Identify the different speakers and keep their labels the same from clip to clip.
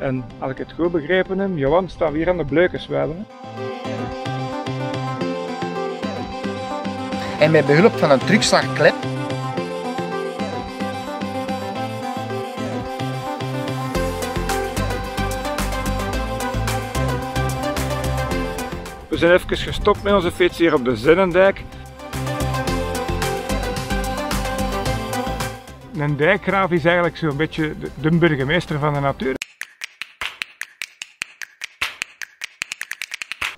Speaker 1: En als ik het goed begrepen heb, Johan staat hier aan de Bleukensweide.
Speaker 2: En met behulp van een terugslagklep
Speaker 1: We zijn even gestopt met onze fiets hier op de Zinnendijk. Een dijkgraaf is eigenlijk zo'n beetje de burgemeester van de natuur.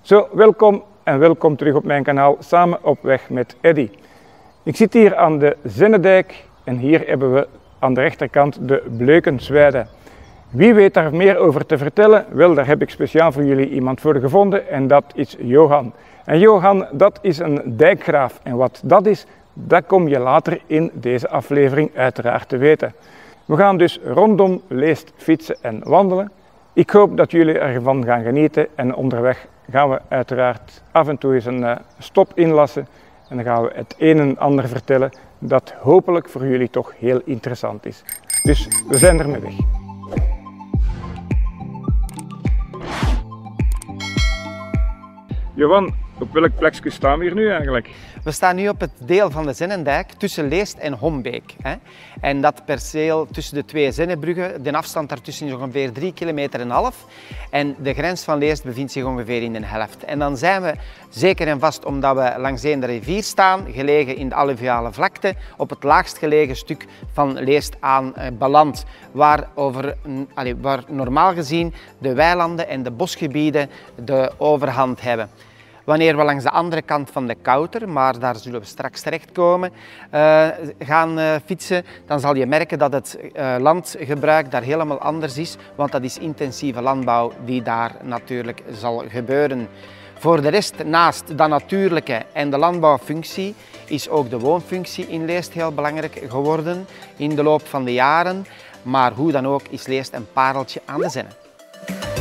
Speaker 1: Zo, welkom en welkom terug op mijn kanaal Samen op weg met Eddy. Ik zit hier aan de Zinnendijk en hier hebben we aan de rechterkant de Bleukensweide. Wie weet daar meer over te vertellen? Wel, daar heb ik speciaal voor jullie iemand voor gevonden en dat is Johan. En Johan, dat is een dijkgraaf en wat dat is, dat kom je later in deze aflevering uiteraard te weten. We gaan dus rondom Leest fietsen en wandelen. Ik hoop dat jullie ervan gaan genieten en onderweg gaan we uiteraard af en toe eens een eh, stop inlassen en dan gaan we het een en ander vertellen dat hopelijk voor jullie toch heel interessant is. Dus we zijn ermee weg. Johan, op welk plekje staan we hier nu eigenlijk?
Speaker 2: We staan nu op het deel van de Zinnendijk tussen Leest en Hombeek. Hè. En dat perceel tussen de twee Zinnenbruggen, de afstand daartussen is ongeveer 3 kilometer en half. En de grens van Leest bevindt zich ongeveer in de helft. En dan zijn we zeker en vast omdat we langs de rivier staan, gelegen in de alluviale vlakte, op het laagst gelegen stuk van Leest aan eh, beland, waar, over, waar normaal gezien de weilanden en de bosgebieden de overhand hebben. Wanneer we langs de andere kant van de Kouter, maar daar zullen we straks terechtkomen, uh, gaan uh, fietsen, dan zal je merken dat het uh, landgebruik daar helemaal anders is, want dat is intensieve landbouw die daar natuurlijk zal gebeuren. Voor de rest, naast dat natuurlijke en de landbouwfunctie, is ook de woonfunctie in Leest heel belangrijk geworden in de loop van de jaren. Maar hoe dan ook is Leest een pareltje aan de zinnen.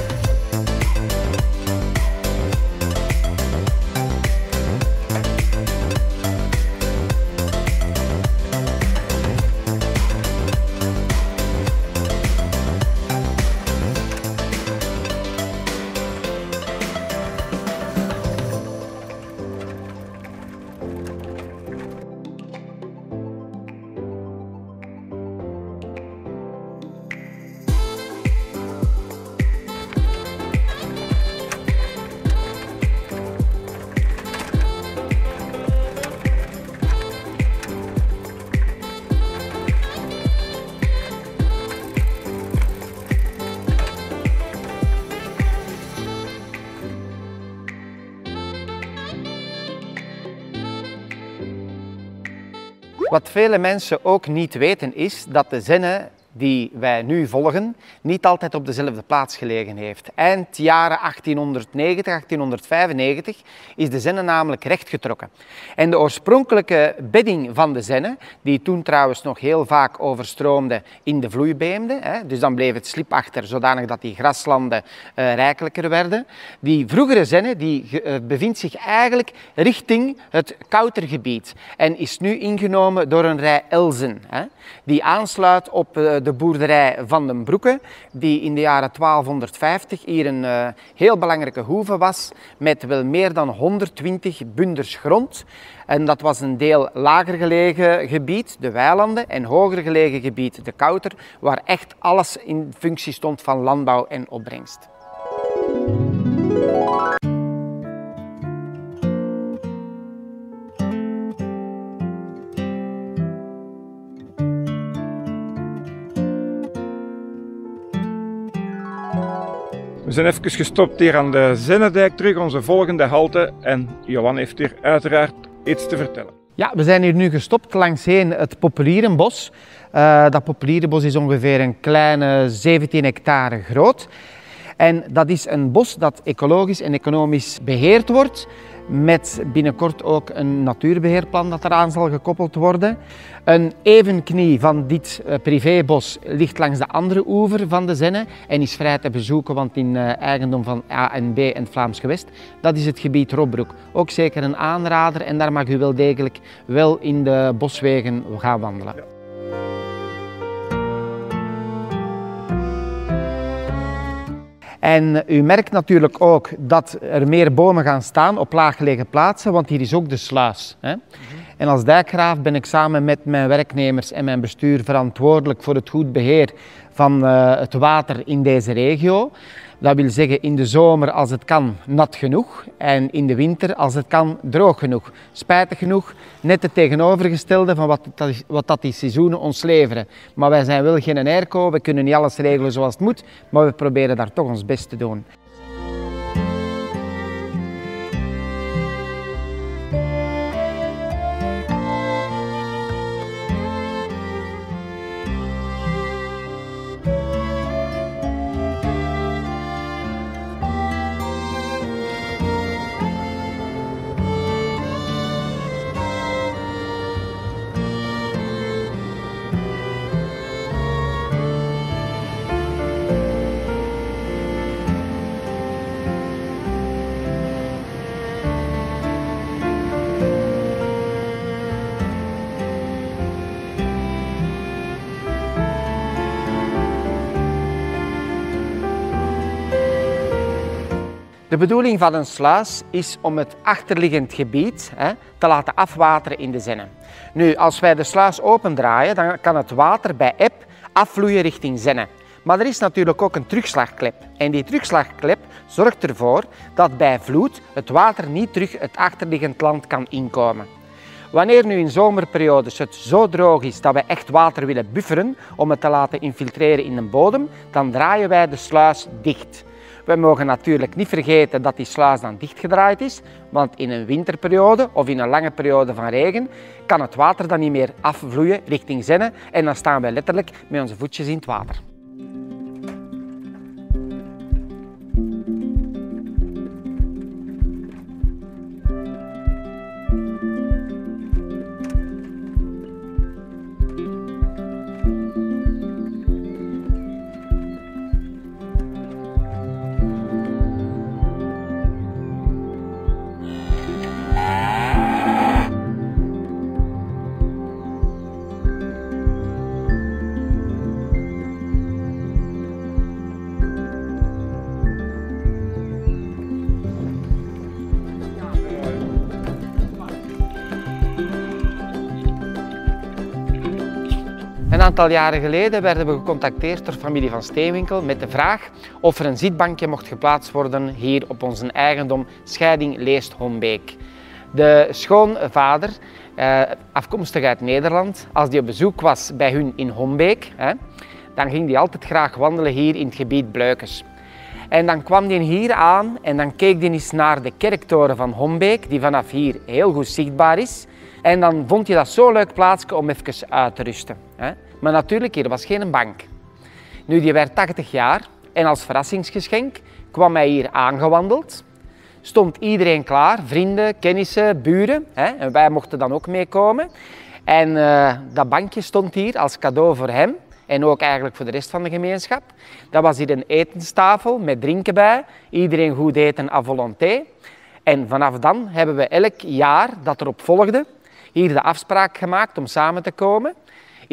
Speaker 2: Wat vele mensen ook niet weten is dat de zinnen die wij nu volgen niet altijd op dezelfde plaats gelegen heeft. Eind jaren 1890, 1895 is de Zenne namelijk rechtgetrokken. En de oorspronkelijke bedding van de Zenne, die toen trouwens nog heel vaak overstroomde in de vloeibeemde, hè, dus dan bleef het slip achter zodanig dat die graslanden uh, rijkelijker werden. Die vroegere Zenne die, uh, bevindt zich eigenlijk richting het Koutergebied en is nu ingenomen door een rij elzen, hè, die aansluit op uh, de boerderij van den Broeke, die in de jaren 1250 hier een uh, heel belangrijke hoeve was, met wel meer dan 120 bunders grond. En dat was een deel lager gelegen gebied, de weilanden, en hoger gelegen gebied, de Kouter, waar echt alles in functie stond van landbouw en opbrengst.
Speaker 1: We zijn even gestopt hier aan de Zennedijk terug, onze volgende halte. En Johan heeft hier uiteraard iets te vertellen.
Speaker 2: Ja, we zijn hier nu gestopt langsheen het populierenbos. Uh, dat populierenbos is ongeveer een kleine 17 hectare groot. En dat is een bos dat ecologisch en economisch beheerd wordt met binnenkort ook een natuurbeheerplan dat eraan zal gekoppeld worden. Een evenknie van dit uh, privébos ligt langs de andere oever van de Zenne en is vrij te bezoeken, want in uh, eigendom van ANB en Vlaams Gewest. Dat is het gebied Robbroek. Ook zeker een aanrader en daar mag u wel degelijk wel in de boswegen gaan wandelen. En u merkt natuurlijk ook dat er meer bomen gaan staan op laaggelegen plaatsen, want hier is ook de sluis. Hè. En als dijkgraaf ben ik samen met mijn werknemers en mijn bestuur verantwoordelijk voor het goed beheer van uh, het water in deze regio. Dat wil zeggen in de zomer als het kan nat genoeg en in de winter als het kan droog genoeg. Spijtig genoeg net het tegenovergestelde van wat, wat dat die seizoenen ons leveren. Maar wij zijn wel geen airco, we kunnen niet alles regelen zoals het moet, maar we proberen daar toch ons best te doen. De bedoeling van een sluis is om het achterliggend gebied hè, te laten afwateren in de Zenne. Nu, als wij de sluis opendraaien, dan kan het water bij eb afvloeien richting Zenne. Maar er is natuurlijk ook een terugslagklep. En die terugslagklep zorgt ervoor dat bij vloed het water niet terug het achterliggend land kan inkomen. Wanneer nu in zomerperiodes het zo droog is dat we echt water willen bufferen om het te laten infiltreren in de bodem, dan draaien wij de sluis dicht. We mogen natuurlijk niet vergeten dat die sluis dan dichtgedraaid is, want in een winterperiode of in een lange periode van regen kan het water dan niet meer afvloeien richting Zenne en dan staan wij letterlijk met onze voetjes in het water. Jaren geleden werden we gecontacteerd door familie van Steenwinkel met de vraag of er een zitbankje mocht geplaatst worden hier op onze eigendom Scheiding Leest Hombeek. De schoonvader, eh, afkomstig uit Nederland, als die op bezoek was bij hun in Hombeek, dan ging hij altijd graag wandelen hier in het gebied Bluikens. En dan kwam hij hier aan en dan keek hij eens naar de kerktoren van Hombeek, die vanaf hier heel goed zichtbaar is. En dan vond je dat zo'n leuk plaatsje om even uit te rusten. Maar natuurlijk, hier was geen bank. Nu, die werd 80 jaar en als verrassingsgeschenk kwam hij hier aangewandeld. Stond iedereen klaar, vrienden, kennissen, buren. Hè? En wij mochten dan ook meekomen. En uh, dat bankje stond hier als cadeau voor hem en ook eigenlijk voor de rest van de gemeenschap. Dat was hier een etenstafel met drinken bij. Iedereen goed eten à volonté. En vanaf dan hebben we elk jaar dat erop volgde hier de afspraak gemaakt om samen te komen.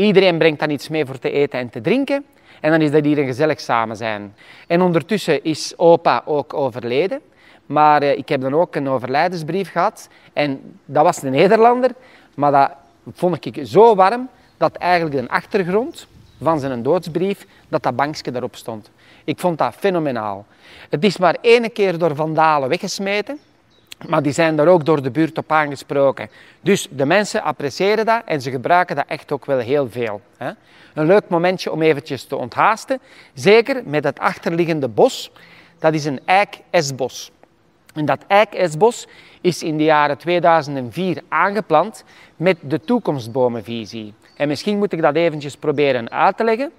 Speaker 2: Iedereen brengt dan iets mee voor te eten en te drinken. En dan is dat hier een gezellig samen zijn. En ondertussen is opa ook overleden. Maar eh, ik heb dan ook een overlijdensbrief gehad. En dat was een Nederlander. Maar dat vond ik zo warm dat eigenlijk de achtergrond van zijn doodsbrief, dat dat bankje daarop stond. Ik vond dat fenomenaal. Het is maar één keer door vandalen weggesmeten. Maar die zijn daar ook door de buurt op aangesproken. Dus de mensen appreciëren dat en ze gebruiken dat echt ook wel heel veel. Hè. Een leuk momentje om eventjes te onthaasten. Zeker met het achterliggende bos. Dat is een eik-esbos. En dat eik-esbos is in de jaren 2004 aangeplant met de toekomstbomenvisie. En misschien moet ik dat eventjes proberen uit te leggen.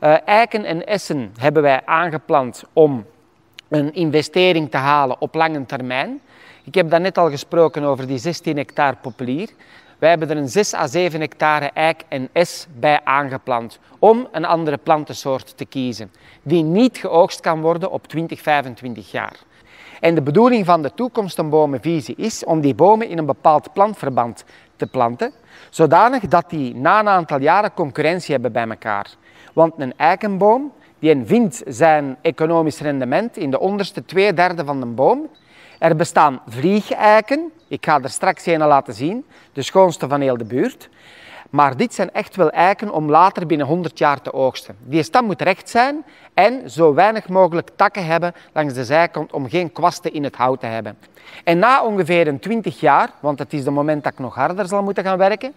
Speaker 2: Uh, eiken en essen hebben wij aangeplant om een investering te halen op lange termijn. Ik heb daarnet al gesproken over die 16 hectare populier. Wij hebben er een 6 à 7 hectare eik en es bij aangeplant om een andere plantensoort te kiezen die niet geoogst kan worden op 20, 25 jaar. En de bedoeling van de toekomstenbomenvisie is om die bomen in een bepaald plantverband te planten, zodanig dat die na een aantal jaren concurrentie hebben bij elkaar. Want een eikenboom Die vindt zijn economisch rendement in de onderste twee derde van de boom. Er bestaan vliegeiken. Ik ga er straks een laten zien. De schoonste van heel de buurt. Maar dit zijn echt wel eiken om later binnen 100 jaar te oogsten. Die stam moet recht zijn en zo weinig mogelijk takken hebben langs de zijkant om geen kwasten in het hout te hebben. En na ongeveer een 20 jaar, want het is het moment dat ik nog harder zal moeten gaan werken,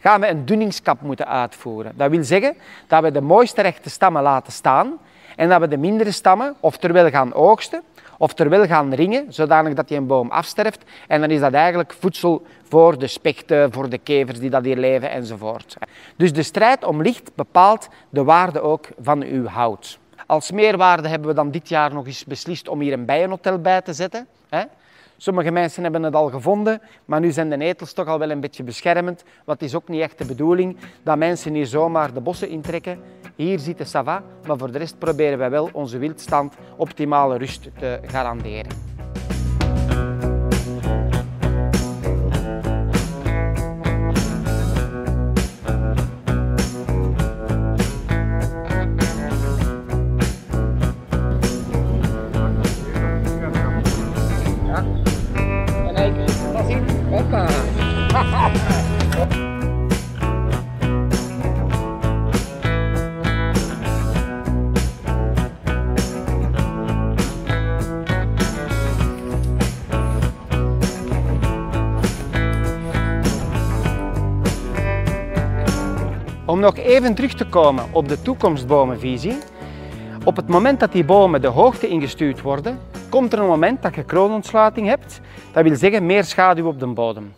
Speaker 2: gaan we een dunningskap moeten uitvoeren. Dat wil zeggen dat we de mooiste rechte stammen laten staan en dat we de mindere stammen oftewel gaan oogsten oftewel gaan ringen, zodanig dat die een boom afsterft. En dan is dat eigenlijk voedsel voor de spechten, voor de kevers die dat hier leven enzovoort. Dus de strijd om licht bepaalt de waarde ook van uw hout. Als meerwaarde hebben we dan dit jaar nog eens beslist om hier een bijenhotel bij te zetten. Sommige mensen hebben het al gevonden, maar nu zijn de netels toch al wel een beetje beschermend. Wat is ook niet echt de bedoeling dat mensen hier zomaar de bossen intrekken. Hier zit de sava, maar voor de rest proberen wij wel onze wildstand optimale rust te garanderen. Om nog even terug te komen op de toekomstbomenvisie. Op het moment dat die bomen de hoogte ingestuurd worden, komt er een moment dat je kroonontsluiting hebt. Dat wil zeggen meer schaduw op de bodem.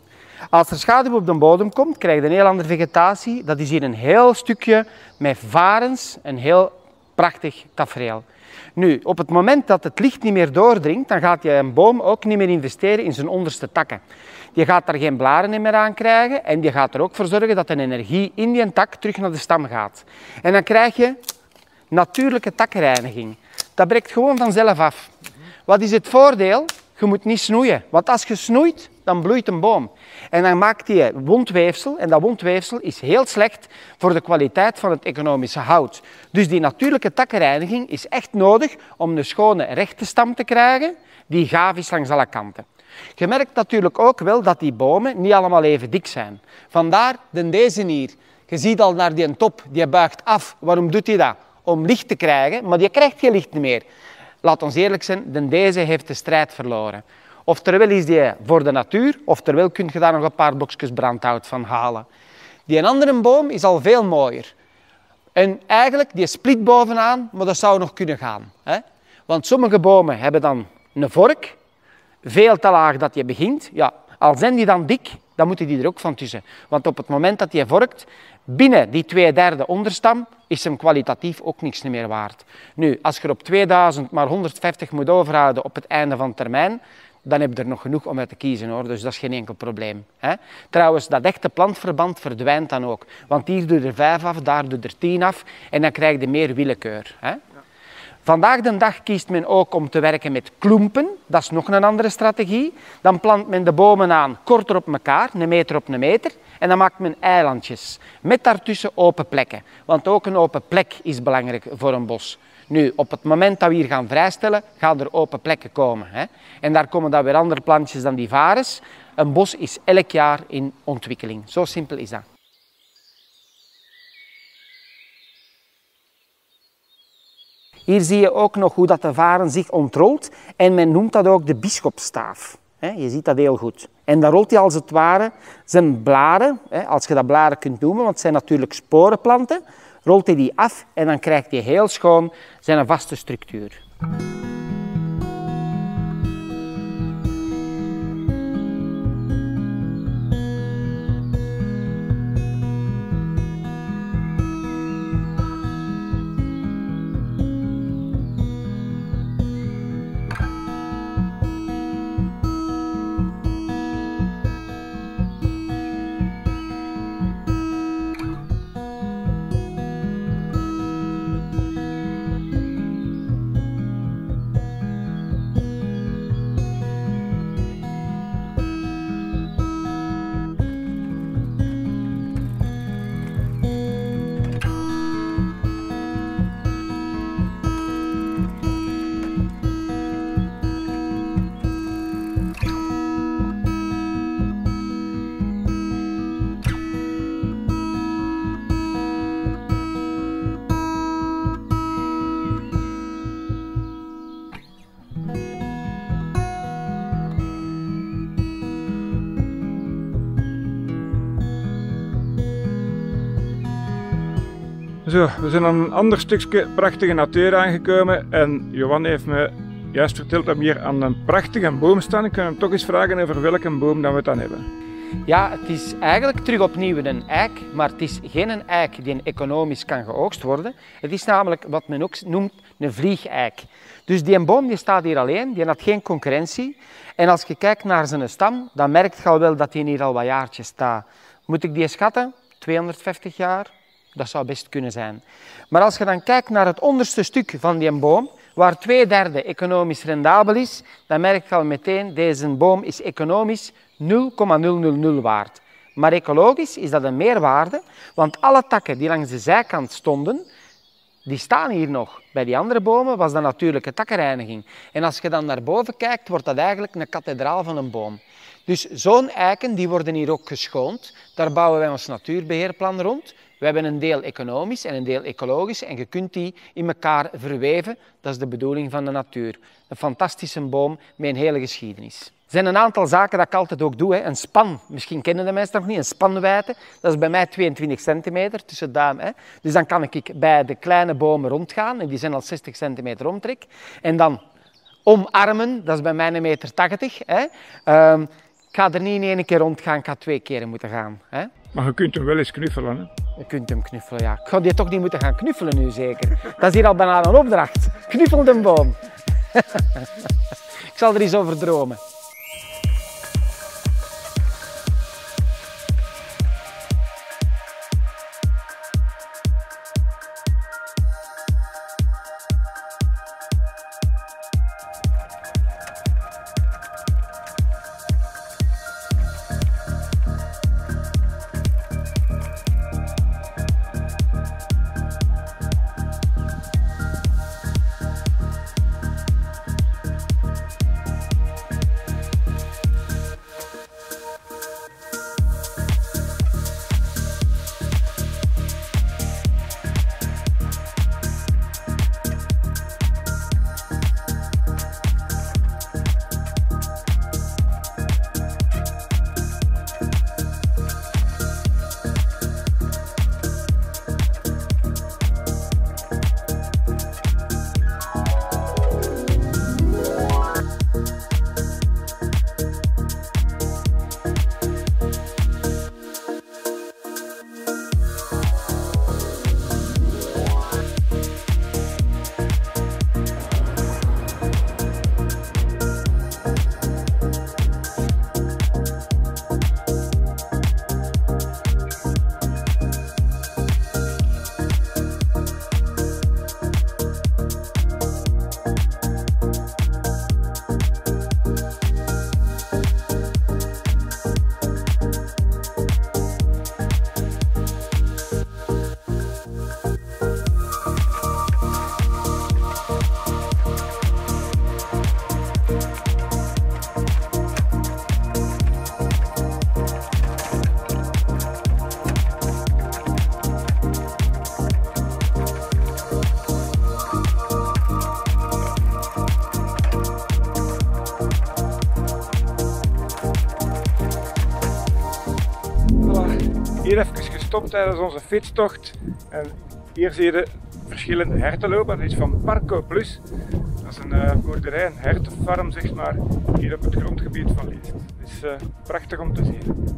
Speaker 2: Als er schaduw op de bodem komt, krijg je een heel andere vegetatie. Dat is hier een heel stukje met varens, een heel prachtig tafereel. Nu, op het moment dat het licht niet meer doordringt, dan gaat je een boom ook niet meer investeren in zijn onderste takken. Je gaat daar geen blaren meer aan krijgen en je gaat er ook voor zorgen dat de energie in die tak terug naar de stam gaat. En dan krijg je natuurlijke takkenreiniging. Dat breekt gewoon vanzelf af. Wat is het voordeel? Je moet niet snoeien, want als je snoeit, dan bloeit een boom. En dan maakt hij wondweefsel en dat wondweefsel is heel slecht voor de kwaliteit van het economische hout. Dus die natuurlijke takkenreiniging is echt nodig om een schone rechte stam te krijgen die gaaf is langs alle kanten. Je merkt natuurlijk ook wel dat die bomen niet allemaal even dik zijn. Vandaar de deze hier. Je ziet al naar die top, die buigt af. Waarom doet hij dat? Om licht te krijgen, maar die krijgt geen licht meer. Laat ons eerlijk zijn, de deze heeft de strijd verloren. Oftewel is die voor de natuur, oftewel kun je daar nog een paar blokjes brandhout van halen. Die andere boom is al veel mooier. En eigenlijk, die split bovenaan, maar dat zou nog kunnen gaan. Hè? Want sommige bomen hebben dan een vork, veel te laag dat je begint. Ja, al zijn die dan dik, dan moeten die er ook van tussen. Want op het moment dat je vorkt, binnen die twee derde onderstam, is hem kwalitatief ook niks meer waard. Nu, als je er op 2000 maar 150 moet overhouden op het einde van termijn, dan heb je er nog genoeg om uit te kiezen hoor. Dus dat is geen enkel probleem. Hè? Trouwens, dat echte plantverband verdwijnt dan ook. Want hier doe je er vijf af, daar doe je er tien af en dan krijg je meer willekeur. Hè? Vandaag de dag kiest men ook om te werken met klompen. Dat is nog een andere strategie. Dan plant men de bomen aan korter op elkaar, een meter op een meter. En dan maakt men eilandjes met daartussen open plekken. Want ook een open plek is belangrijk voor een bos. Nu, op het moment dat we hier gaan vrijstellen, gaan er open plekken komen. Hè? En daar komen dan weer andere plantjes dan die vares. Een bos is elk jaar in ontwikkeling. Zo simpel is dat. Hier zie je ook nog hoe dat de varen zich ontrolt en men noemt dat ook de bischopstaaf. Je ziet dat heel goed. En dan rolt hij als het ware zijn blaren, als je dat blaren kunt noemen, want het zijn natuurlijk sporenplanten, rolt hij die af en dan krijgt hij heel schoon zijn vaste structuur.
Speaker 1: Zo, we zijn aan een ander stukje prachtige natuur aangekomen en Johan heeft me juist verteld dat we hier aan een prachtige boom staan. Ik kan hem toch eens vragen over welke boom dat we het hebben.
Speaker 2: Ja, het is eigenlijk terug opnieuw een eik, maar het is geen een eik die economisch kan geoogst worden. Het is namelijk wat men ook noemt een vliegeik. Dus die boom die staat hier alleen, die had geen concurrentie. En als je kijkt naar zijn stam, dan merkt je al wel dat hij hier al wat jaartjes staat. Moet ik die schatten? 250 jaar? Dat zou best kunnen zijn. Maar als je dan kijkt naar het onderste stuk van die boom, waar twee derde economisch rendabel is, dan merk je al meteen, deze boom is economisch 0,000 waard. Maar ecologisch is dat een meerwaarde, want alle takken die langs de zijkant stonden, die staan hier nog. Bij die andere bomen was dat natuurlijke takkenreiniging. En als je dan naar boven kijkt, wordt dat eigenlijk een kathedraal van een boom. Dus zo'n eiken die worden hier ook geschoond. Daar bouwen wij ons natuurbeheerplan rond. We hebben een deel economisch en een deel ecologisch en je kunt die in elkaar verweven. Dat is de bedoeling van de natuur. Een fantastische boom met een hele geschiedenis. Er zijn een aantal zaken dat ik altijd ook doe. Hè. Een span, misschien kennen de mensen nog niet, een spanwijte. Dat is bij mij 22 centimeter tussen duim. Hè. Dus dan kan ik bij de kleine bomen rondgaan en die zijn al 60 centimeter omtrek. En dan omarmen, dat is bij mij een meter 80. Hè. Um, ik ga er niet in één keer rondgaan, ik ga twee keren moeten gaan. Hè.
Speaker 1: Maar je kunt hem wel eens knuffelen. Hè?
Speaker 2: Je kunt hem knuffelen, ja. Ik ga die toch niet moeten gaan knuffelen nu zeker. Dat is hier al bijna een opdracht. Knuffel de boom. ik zal er eens over dromen.
Speaker 1: Tijdens onze fietstocht. En hier zie je de verschillende herten lopen. Dat is van Parco Plus. Dat is een uh, boerderij, een hertenfarm zeg maar, hier op het grondgebied van Liest. Het is uh, prachtig om te zien.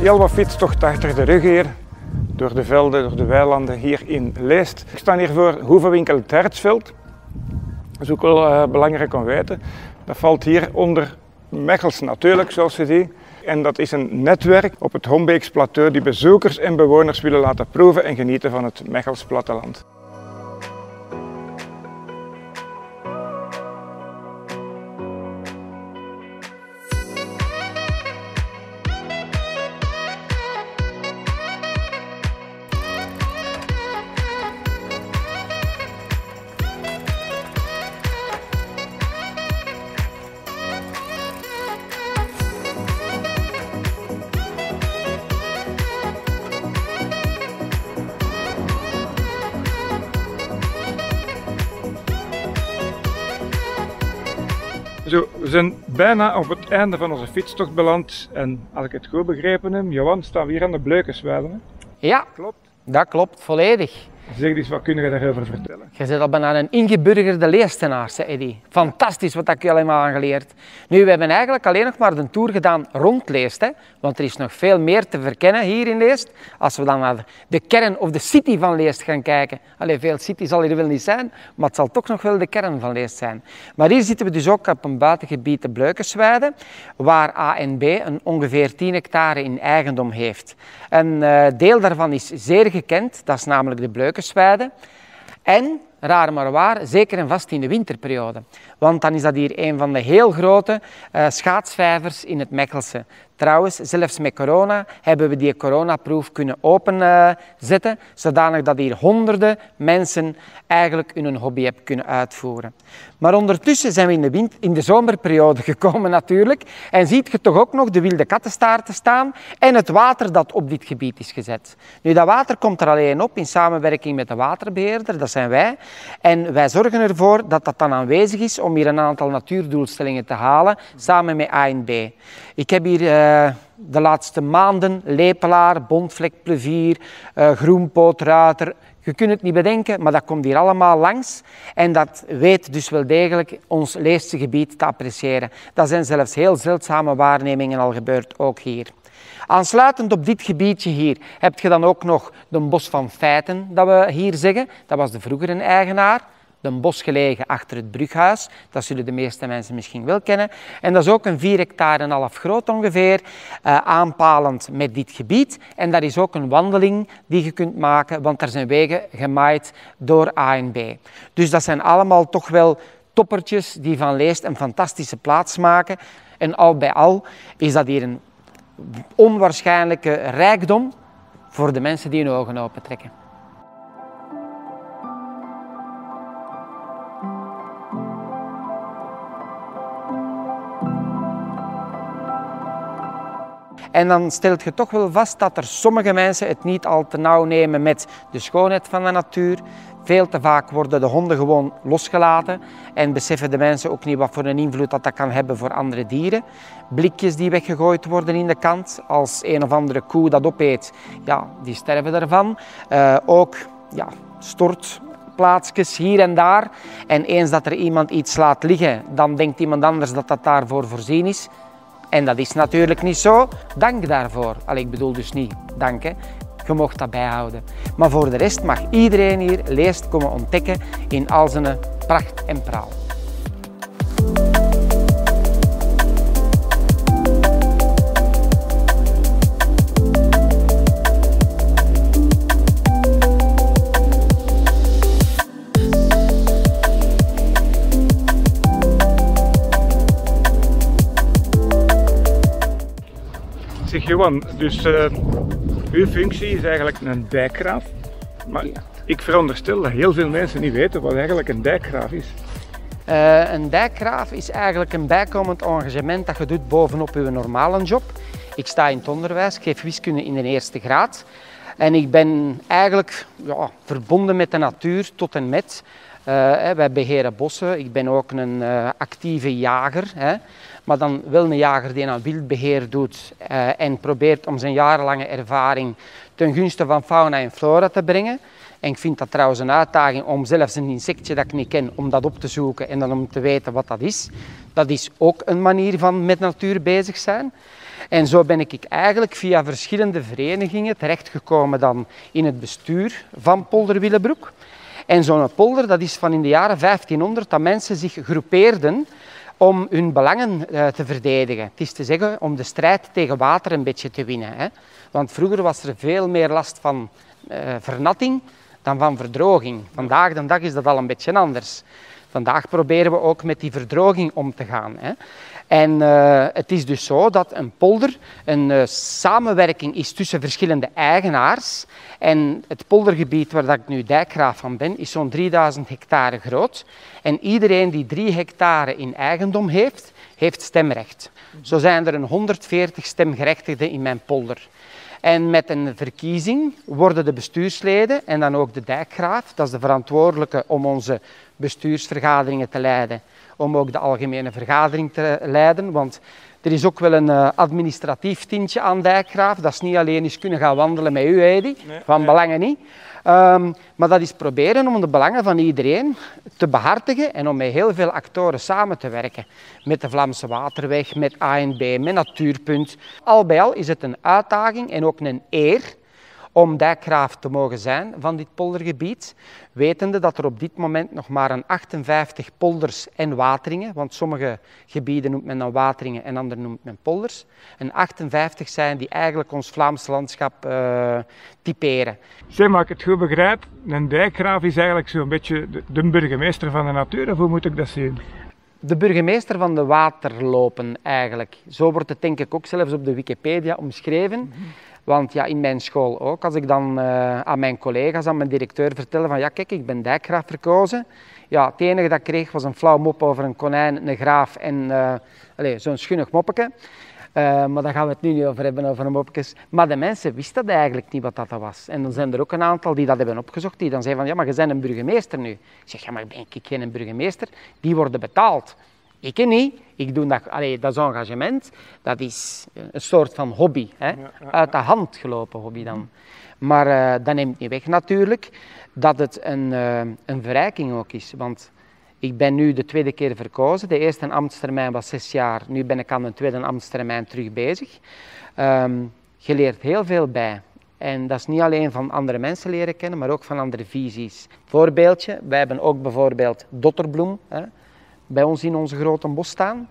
Speaker 1: Heel wat fietstocht achter de rug hier. Door de velden, door de weilanden hier in Leest. Ik sta hier voor Hoevenwinkel het Hertsveld. Dat is ook wel uh, belangrijk om te weten. Dat valt hier onder Mechels natuurlijk, zoals je ziet. En dat is een netwerk op het Hombeeks plateau die bezoekers en bewoners willen laten proeven en genieten van het Mechels platteland. We zijn bijna op het einde van onze fietstocht beland. En als ik het goed begrepen heb, Johan, staan we hier aan de Bleukensweide.
Speaker 2: Ja,
Speaker 1: Klopt.
Speaker 2: dat klopt, volledig.
Speaker 1: Zeg eens, wat kun je daarover vertellen?
Speaker 2: Je zit al bijna een ingeburgerde leestenaar, zei Eddy. Fantastisch wat ik je allemaal aangeleerd. Nu, we hebben eigenlijk alleen nog maar de tour gedaan rond Leest. Hè? Want er is nog veel meer te verkennen hier in Leest. Als we dan naar de kern of de city van Leest gaan kijken. Allee, veel city zal hier wel niet zijn, maar het zal toch nog wel de kern van Leest zijn. Maar hier zitten we dus ook op een buitengebied, de Bleukensweide, waar ANB een ongeveer 10 hectare in eigendom heeft. Een eh, deel daarvan is zeer gekend, dat is namelijk de Bleukensweide. En, raar maar waar, zeker en vast in de winterperiode. Want dan is dat hier een van de heel grote uh, schaatsvijvers in het Mechelse. Trouwens, zelfs met corona hebben we die coronaproef kunnen openzetten, zodanig dat hier honderden mensen eigenlijk hun hobby hebben kunnen uitvoeren. Maar ondertussen zijn we in de, wind, in de zomerperiode gekomen natuurlijk en ziet je toch ook nog de wilde kattenstaarten staan en het water dat op dit gebied is gezet. Nu, dat water komt er alleen op in samenwerking met de waterbeheerder, dat zijn wij. En wij zorgen ervoor dat dat dan aanwezig is om hier een aantal natuurdoelstellingen te halen, samen met ANB. Ik heb hier uh, de laatste maanden lepelaar, bontvlekplevier, uh, groenpoot, ruiter. Je kunt het niet bedenken, maar dat komt hier allemaal langs. En dat weet dus wel degelijk ons leeste gebied te appreciëren. Dat zijn zelfs heel zeldzame waarnemingen al gebeurd, ook hier. Aansluitend op dit gebiedje hier heb je dan ook nog de bos van feiten dat we hier zeggen. Dat was de vroegere eigenaar de bos gelegen achter het brughuis. Dat zullen de meeste mensen misschien wel kennen. En dat is ook een 4 hectare en half groot ongeveer, uh, aanpalend met dit gebied. En dat is ook een wandeling die je kunt maken, want er zijn wegen gemaaid door ANB. Dus dat zijn allemaal toch wel toppertjes die van Leest een fantastische plaats maken. En al bij al is dat hier een onwaarschijnlijke rijkdom voor de mensen die hun ogen open trekken. En dan stelt je toch wel vast dat er sommige mensen het niet al te nauw nemen met de schoonheid van de natuur. Veel te vaak worden de honden gewoon losgelaten en beseffen de mensen ook niet wat voor een invloed dat, dat kan hebben voor andere dieren. Blikjes die weggegooid worden in de kant, als een of andere koe dat opeet, ja, die sterven ervan. Uh, ook ja, stortplaatsjes hier en daar. En eens dat er iemand iets laat liggen, dan denkt iemand anders dat dat daarvoor voorzien is. En dat is natuurlijk niet zo. Dank daarvoor. Allee, ik bedoel dus niet danken. Je mocht dat bijhouden. Maar voor de rest mag iedereen hier leest komen ontdekken in al zijn pracht en praal.
Speaker 1: Johan, dus uh, uw functie is eigenlijk een dijkgraaf. Maar ik veronderstel dat heel veel mensen niet weten wat eigenlijk een dijkgraaf is.
Speaker 2: Uh, een dijkgraaf is eigenlijk een bijkomend engagement dat je doet bovenop je normale job. Ik sta in het onderwijs, ik geef wiskunde in de eerste graad. En ik ben eigenlijk ja, verbonden met de natuur tot en met. Uh, wij beheren bossen. Ik ben ook een uh, actieve jager. Hè. Maar dan wel een jager die aan wildbeheer doet uh, en probeert om zijn jarenlange ervaring ten gunste van fauna en flora te brengen. En ik vind dat trouwens een uitdaging om zelfs een insectje dat ik niet ken, om dat op te zoeken en dan om te weten wat dat is. Dat is ook een manier van met natuur bezig zijn. En zo ben ik eigenlijk via verschillende verenigingen terechtgekomen dan in het bestuur van Polder Willebroek. En zo'n polder, dat is van in de jaren 1500 dat mensen zich groepeerden om hun belangen uh, te verdedigen. Het is te zeggen om de strijd tegen water een beetje te winnen. Hè. Want vroeger was er veel meer last van uh, vernatting dan van verdroging. Vandaag de dag is dat al een beetje anders. Vandaag proberen we ook met die verdroging om te gaan. Hè. En uh, het is dus zo dat een polder een uh, samenwerking is tussen verschillende eigenaars. En het poldergebied waar dat ik nu dijkgraaf van ben, is zo'n 3000 hectare groot. En iedereen die 3 hectare in eigendom heeft, heeft stemrecht. Zo zijn er een 140 stemgerechtigden in mijn polder. En met een verkiezing worden de bestuursleden en dan ook de dijkgraaf, dat is de verantwoordelijke om onze bestuursvergaderingen te leiden, om ook de algemene vergadering te leiden. Want er is ook wel een uh, administratief tintje aan dijkgraaf. Dat is niet alleen eens kunnen gaan wandelen met u, Edi, van belangen niet. Um, maar dat is proberen om de belangen van iedereen te behartigen en om met heel veel actoren samen te werken. Met de Vlaamse Waterweg, met ANB, met Natuurpunt. Al bij al is het een uitdaging en ook een eer om dijkgraaf te mogen zijn van dit poldergebied, wetende dat er op dit moment nog maar een 58 polders en wateringen, want sommige gebieden noemt men dan wateringen en andere noemt men polders, een 58 zijn die eigenlijk ons Vlaamse landschap uh, typeren.
Speaker 1: Zeg maar, ik het goed begrijp, een dijkgraaf is eigenlijk zo'n beetje de burgemeester van de natuur, of hoe moet ik dat zien?
Speaker 2: de burgemeester van de waterlopen eigenlijk. Zo wordt het denk ik ook zelfs op de Wikipedia omschreven. Want ja, in mijn school ook, als ik dan uh, aan mijn collega's, aan mijn directeur vertelde van ja kijk, ik ben dijkgraaf verkozen. Ja, het enige dat ik kreeg was een flauw mop over een konijn, een graaf en uh, zo'n schunnig moppetje. Uh, maar daar gaan we het nu niet over hebben, over mopjes. Maar de mensen wisten eigenlijk niet wat dat was. En dan zijn er ook een aantal die dat hebben opgezocht, die dan zeggen van, ja, maar je bent een burgemeester nu. Ik zeg, ja, maar ben ik geen burgemeester? Die worden betaald. Ik niet. Ik doe dat, allee, dat is engagement. Dat is een soort van hobby. Hè? Uit de hand gelopen hobby dan. Maar uh, dat neemt niet weg natuurlijk dat het een, uh, een verrijking ook is. Want ik ben nu de tweede keer verkozen. De eerste ambtstermijn was zes jaar. Nu ben ik aan de tweede ambtstermijn terug bezig. Um, je leert heel veel bij. En dat is niet alleen van andere mensen leren kennen, maar ook van andere visies. Voorbeeldje, wij hebben ook bijvoorbeeld dotterbloem. Hè bij ons in onze grote bos staan.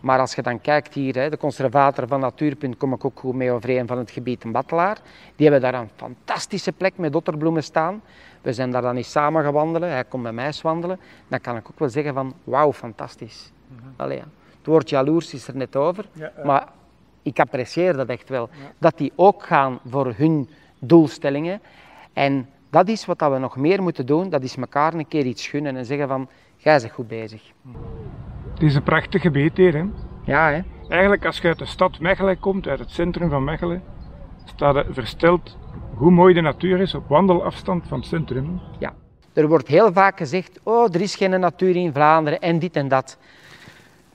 Speaker 2: Maar als je dan kijkt hier, de conservator van Natuurpunt, kom ik ook goed mee overeen van het gebied een Battelaar. Die hebben daar een fantastische plek met dotterbloemen staan. We zijn daar dan eens samen gaan wandelen, hij komt bij mij wandelen. Dan kan ik ook wel zeggen van, wauw, fantastisch. Mm Allee, ja. Het woord jaloers is er net over, maar ik apprecieer dat echt wel. Dat die ook gaan voor hun doelstellingen. En dat is wat we nog meer moeten doen, dat is elkaar een keer iets gunnen en zeggen van, jij bent goed bezig.
Speaker 1: Het is een prachtig gebied hier, hè?
Speaker 2: Ja, hè?
Speaker 1: Eigenlijk als je uit de stad Mechelen komt, uit het centrum van Mechelen, staat je versteld hoe mooi de natuur is op wandelafstand van het centrum.
Speaker 2: Ja, er wordt heel vaak gezegd, oh, er is geen natuur in Vlaanderen en dit en dat.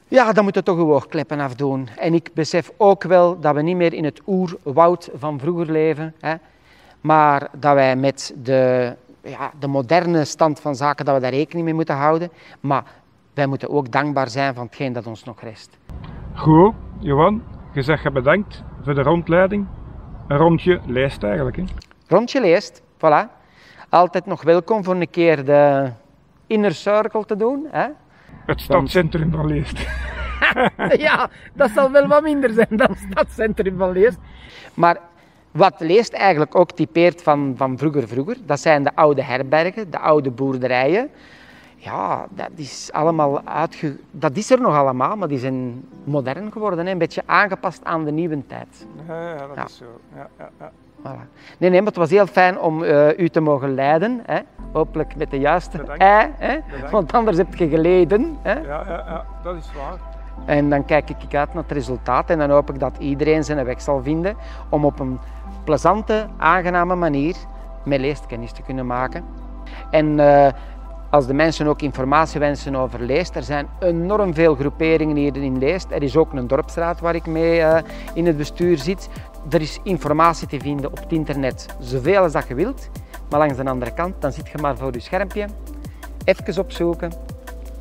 Speaker 2: Ja, dan moet je toch een oogkleppen afdoen. En ik besef ook wel dat we niet meer in het oerwoud van vroeger leven, hè, maar dat wij met de ja, de moderne stand van zaken, dat we daar rekening mee moeten houden. Maar wij moeten ook dankbaar zijn van hetgeen dat ons nog rest.
Speaker 1: Goed, Johan, je zegt je bedankt voor de rondleiding. Een rondje leest eigenlijk. Hè?
Speaker 2: Rondje leest, voilà. Altijd nog welkom voor een keer de inner circle te doen. Hè?
Speaker 1: Het stadscentrum van Leest.
Speaker 2: ja, dat zal wel wat minder zijn dan het stadscentrum van Leest. Maar wat Leest eigenlijk ook typeert van, van vroeger vroeger, dat zijn de oude herbergen, de oude boerderijen. Ja, dat is allemaal uitge... Dat is er nog allemaal, maar die zijn modern geworden, hè? een beetje aangepast aan de nieuwe tijd.
Speaker 1: Ja, ja dat is zo. Ja, ja, ja.
Speaker 2: Voilà. Nee, nee, maar het was heel fijn om uh, u te mogen leiden. Hè? Hopelijk met de juiste ei, hè? want anders heb je geleden. Hè? Ja,
Speaker 1: ja, ja, dat is waar.
Speaker 2: En dan kijk ik uit naar het resultaat en dan hoop ik dat iedereen zijn weg zal vinden om op een plezante, aangename manier met leest kennis te kunnen maken. En uh, als de mensen ook informatie wensen over leest, er zijn enorm veel groeperingen hier in leest. Er is ook een dorpsraad waar ik mee uh, in het bestuur zit. Er is informatie te vinden op het internet, zoveel als dat je wilt. Maar langs de andere kant, dan zit je maar voor je schermpje, even opzoeken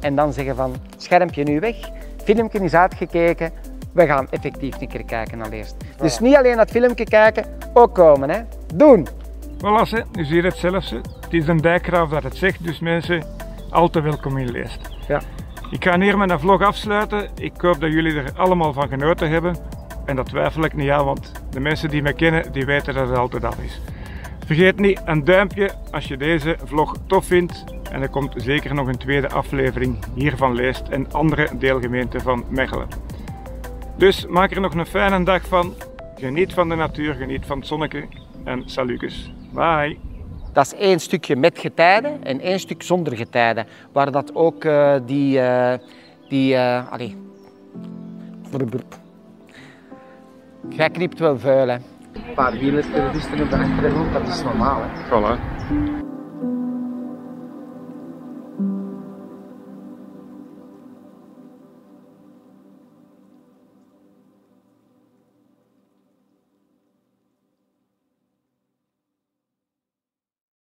Speaker 2: en dan zeggen van schermpje nu weg, filmpje is uitgekeken, we gaan effectief een keer kijken naar eerst. Dus niet alleen het filmpje kijken, ook komen. Hè. Doen!
Speaker 1: Voilà, nu zie je het zelfs. Het is een dijkgraaf dat het zegt, dus mensen, altijd welkom in Leest.
Speaker 2: Ja.
Speaker 1: Ik ga hier mijn vlog afsluiten. Ik hoop dat jullie er allemaal van genoten hebben. En dat twijfel ik niet aan, want de mensen die me kennen, die weten dat het altijd af is. Vergeet niet een duimpje als je deze vlog tof vindt. En er komt zeker nog een tweede aflevering hiervan Leest en andere deelgemeenten van Mechelen. Dus maak er nog een fijne dag van. Geniet van de natuur, geniet van het zonneke en salutjes. Bye!
Speaker 2: Dat is één stukje met getijden en één stuk zonder getijden. Waar dat ook uh, die... Uh, die uh, allee. Jij knipt wel vuil, hè. een paar wielerterroristen op de achtergrond, dat is normaal. Hè.
Speaker 1: Voilà.